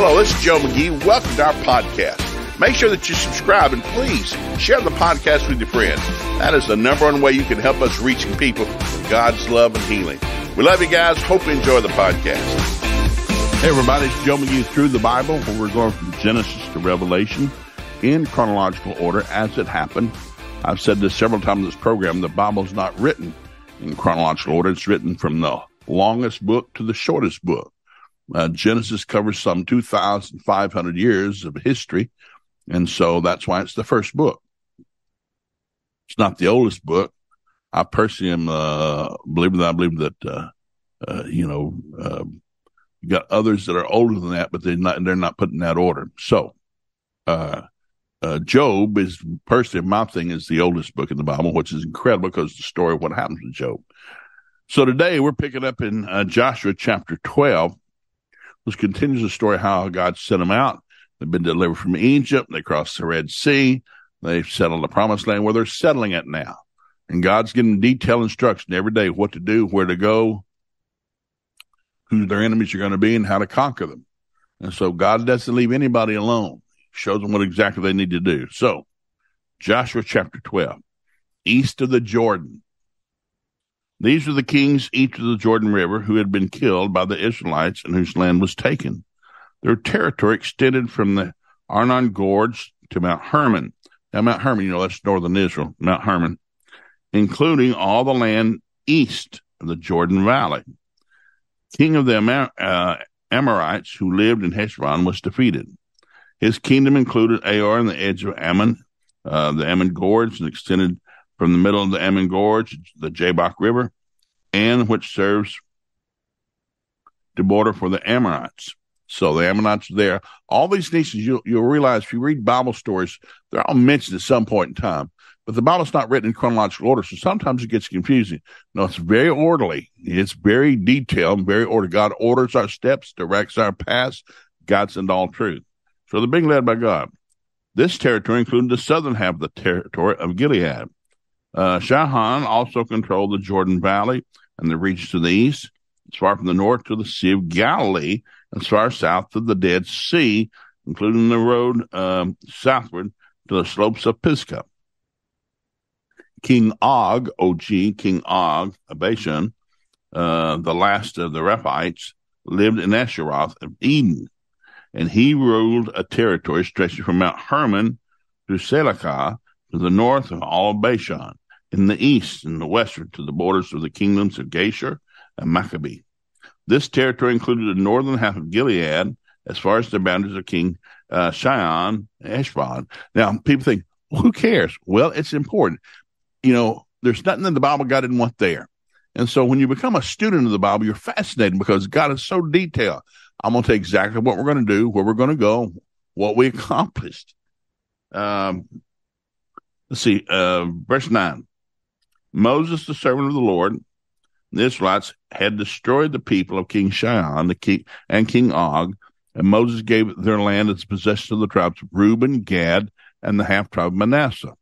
Hello, this is Joe McGee. Welcome to our podcast. Make sure that you subscribe and please share the podcast with your friends. That is the number one way you can help us reaching people with God's love and healing. We love you guys. Hope you enjoy the podcast. Hey everybody, it's Joe McGee through the Bible where we're going from Genesis to Revelation in chronological order as it happened. I've said this several times in this program. The Bible's not written in chronological order. It's written from the longest book to the shortest book. Uh, Genesis covers some 2,500 years of history, and so that's why it's the first book. It's not the oldest book. I personally am uh, believe that I believe that uh, uh, you know uh, you got others that are older than that, but they're not they're not put in that order. So, uh, uh, Job is personally my thing is the oldest book in the Bible, which is incredible because the story of what happens to Job. So today we're picking up in uh, Joshua chapter twelve, continues the story how God sent them out. They've been delivered from Egypt. They crossed the Red Sea. They've settled the Promised Land where they're settling it now. And God's giving detailed instruction every day what to do, where to go, who their enemies are going to be, and how to conquer them. And so God doesn't leave anybody alone. He shows them what exactly they need to do. So, Joshua chapter 12, east of the Jordan. These were the kings east of the Jordan River who had been killed by the Israelites and whose land was taken. Their territory extended from the Arnon Gorge to Mount Hermon. Now, Mount Hermon, you know, that's northern Israel, Mount Hermon, including all the land east of the Jordan Valley. King of the Amor- uh, Amorites who lived in Heshbon was defeated. His kingdom included Ar and the edge of Ammon, uh, the Ammon Gorge, and extended from the middle of the Ammon Gorge, the Jabbok River, and which serves the border for the Ammonites. So the Ammonites are there. All these nations, you, you'll realize if you read Bible stories, they're all mentioned at some point in time. But the Bible's not written in chronological order, so sometimes it gets confusing. No, it's very orderly. It's very detailed, very ordered. God orders our steps, directs our paths, guides into all truth. So they're being led by God. This territory included the southern half of the territory of Gilead. Uh, Sihon also controlled the Jordan Valley and the regions to the east, as far from the north to the Sea of Galilee, as far south to the Dead Sea, including the road um, southward to the slopes of Pisgah. King Og, Og, King Og of Bashan, uh, the last of the Rephaites, lived in Asheroth of Eden, and he ruled a territory stretching from Mount Hermon to Salecah to the north of all of Bashan, in the east and the westward to the borders of the kingdoms of Geshur and Maccabee. This territory included the northern half of Gilead, as far as the boundaries of King uh, Sihon and Heshbon. Now, people think, well, who cares? Well, it's important you know, there's nothing in the Bible God didn't want there. And so when you become a student of the Bible, you're fascinated because God is so detailed. I'm going to tell you exactly what we're going to do, where we're going to go, what we accomplished. Um, let's see, uh, verse 9. Moses, the servant of the Lord, the Israelites had destroyed the people of King Sihon the king, and King Og, and Moses gave their land as possession to the tribes of Reuben, Gad, and the half tribe of Manasseh.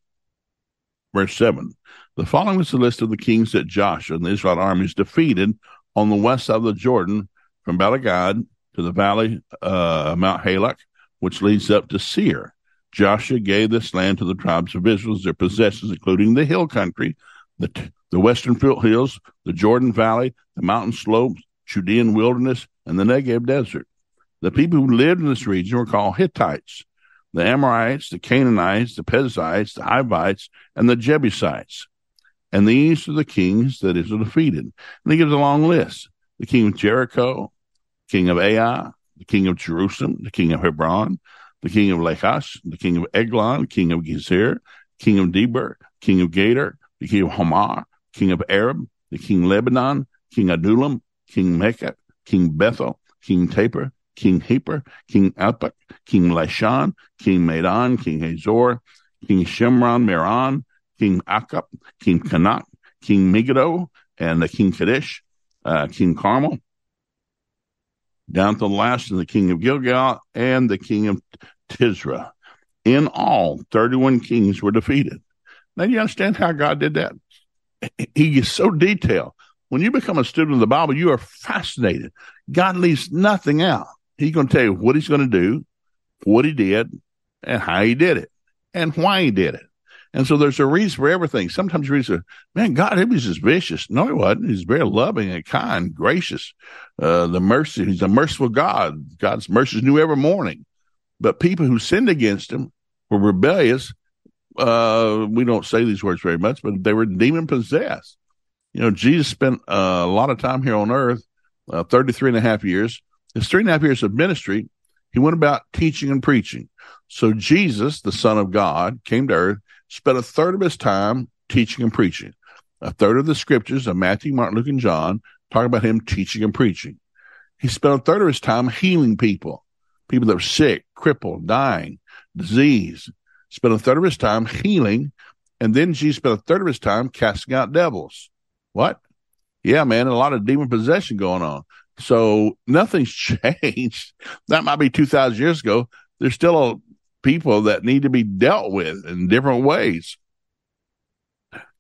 Verse 7. The following is the list of the kings that Joshua and the Israelite armies defeated on the west side of the Jordan from Baal-gad to the valley uh, Mount Halak, which leads up to Seir. Joshua gave this land to the tribes of Israel as their possessions, including the hill country, the, the western hills, the Jordan Valley, the mountain slopes, Judean wilderness, and the Negev desert. The people who lived in this region were called Hittites the Amorites, the Canaanites, the Perizzites, the Hivites, and the Jebusites. And these are the kings that Israel defeated. And he gives a long list. The king of Jericho, king of Ai, the king of Jerusalem, the king of Hebron, the king of Lachish, the king of Eglon, king of Gezer, king of Debir, king of Gader, the king of Hamar, king of Arab, the king of Lebanon, king Adullam, king Mecca, king Bethel, king Tapar, King Hepher, King Alpuk, King Lashan, King Medan, King Hazor, King Shimron Meron, King Akab, King Kanak, King Megiddo, and the King Kadesh, uh, King Carmel, down to the last of the King of Gilgal and the King of Tisra. In all, 31 kings were defeated. Now, you understand how God did that? He is so detailed. When you become a student of the Bible, you are fascinated. God leaves nothing out. He's going to tell you what he's going to do, what he did, and how he did it, and why he did it. And so there's a reason for everything. Sometimes you say, man, God, he was just vicious. No, he wasn't. He's very loving and kind, gracious. Uh, the mercy, he's a merciful God. God's mercy is new every morning. But people who sinned against him were rebellious. Uh, we don't say these words very much, but they were demon possessed. You know, Jesus spent a lot of time here on earth, uh, 33 and a half years. His three and a half years of ministry, he went about teaching and preaching. So Jesus, the Son of God, came to earth, spent a third of his time teaching and preaching. A third of the scriptures of Matthew, Mark, Luke, and John talk about him teaching and preaching. He spent a third of his time healing people, people that were sick, crippled, dying, disease. Spent a third of his time healing, and then Jesus spent a third of his time casting out devils. What? Yeah, man, a lot of demon possession going on. So nothing's changed. That might be 2,000 years ago. There's still a, people that need to be dealt with in different ways.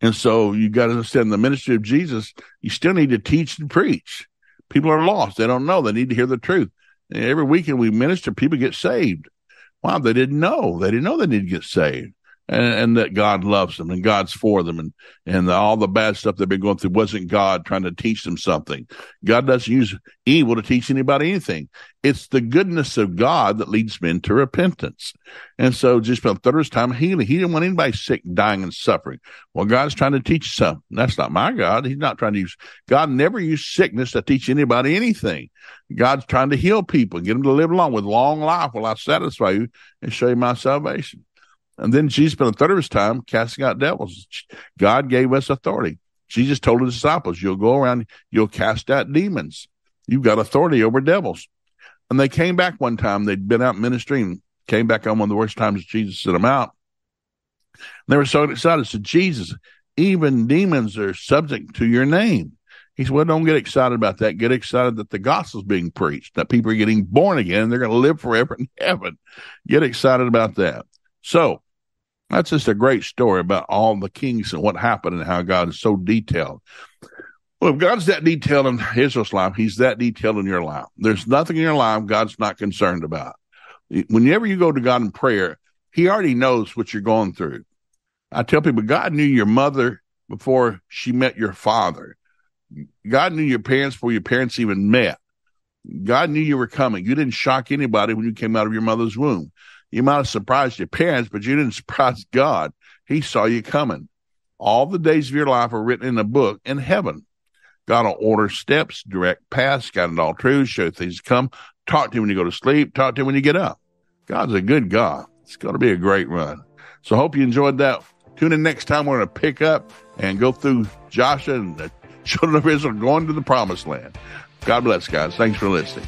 And so you got to understand the ministry of Jesus, you still need to teach and preach. People are lost. They don't know. They need to hear the truth. And every weekend we minister, people get saved. Wow, they didn't know. They didn't know they needed to get saved and, and, that God loves them and God's for them and, and the, all the bad stuff they've been going through wasn't God trying to teach them something. God doesn't use evil to teach anybody anything. It's the goodness of God that leads men to repentance. And so just spent third time healing. He didn't want anybody sick, dying, and suffering. Well, God's trying to teach something. That's not my God. He's not trying to use, God never used sickness to teach anybody anything. God's trying to heal people, and get them to live long with long life. Will I satisfy you and show you my salvation? And then Jesus spent a third of his time casting out devils. God gave us authority. Jesus told his disciples, you'll go around, you'll cast out demons. You've got authority over devils. And they came back one time. They'd been out ministering, came back on one of the worst times Jesus sent them out. And they were so excited. Said, Jesus, even demons are subject to your name. He said, well, don't get excited about that. Get excited that the gospel's being preached, that people are getting born again and they're going to live forever in heaven. Get excited about that. So that's just a great story about all the kings and what happened and how God is so detailed. Well, if God's that detailed in Israel's life, He's that detailed in your life. There's nothing in your life God's not concerned about. Whenever you go to God in prayer, He already knows what you're going through. I tell people, God knew your mother before she met your father. God knew your parents before your parents even met. God knew you were coming. You didn't shock anybody when you came out of your mother's womb. You might have surprised your parents, but you didn't surprise God. He saw you coming. All the days of your life are written in a book in heaven. God will order steps, direct paths, guide it all truth, show things to come. Talk to him when you go to sleep. Talk to him when you get up. God's a good God. It's going to be a great run. So hope you enjoyed that. Tune in next time. We're going to pick up and go through Joshua and the children of Israel going to the promised land. God bless, guys. Thanks for listening.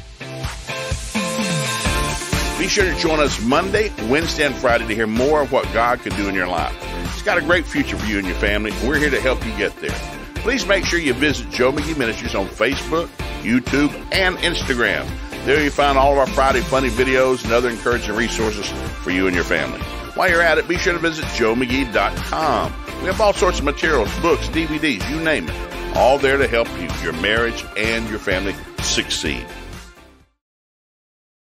Be sure to join us Monday, Wednesday, and Friday to hear more of what God can do in your life. It's got a great future for you and your family. We're here to help you get there. Please make sure you visit Joe McGee Ministries on Facebook, YouTube, and Instagram. There you find all of our Friday funny videos and other encouraging resources for you and your family. While you're at it, be sure to visit joemcgee.com. We have all sorts of materials, books, DVDs, you name it, all there to help you, your marriage, and your family succeed.